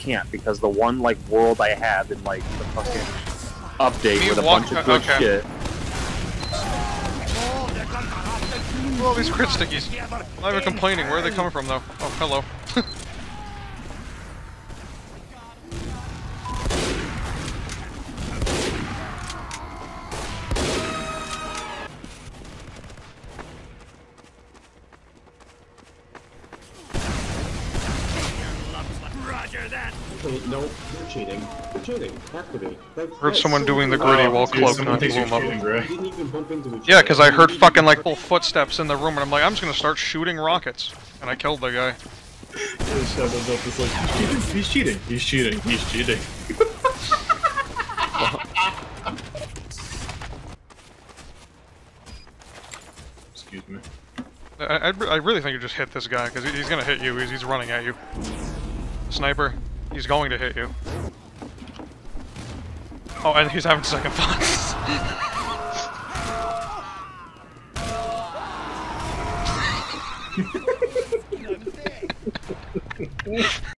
can't because the one like world I have in like the fucking update with a bunch of good okay. shit. All these crit stickies. Not even complaining. Where are they coming from, though? Oh, hello. Wait, no, you're cheating. You're cheating. Have to be. That, Heard that's someone so doing the gritty while Oh, dude, cloaked and I blew him up. cheating, Gray. We didn't even bump into each Yeah, because I heard fucking like full footsteps in the room, and I'm like, I'm just gonna start shooting rockets, and I killed the guy. Yeah, Shadow's up is like, he's cheating, he's cheating, he's cheating, he's cheating. Excuse me. I, I, I really think you just hit this guy because he's gonna hit you. He's, he's running at you. Sniper, he's going to hit you. Oh, and he's having second thoughts.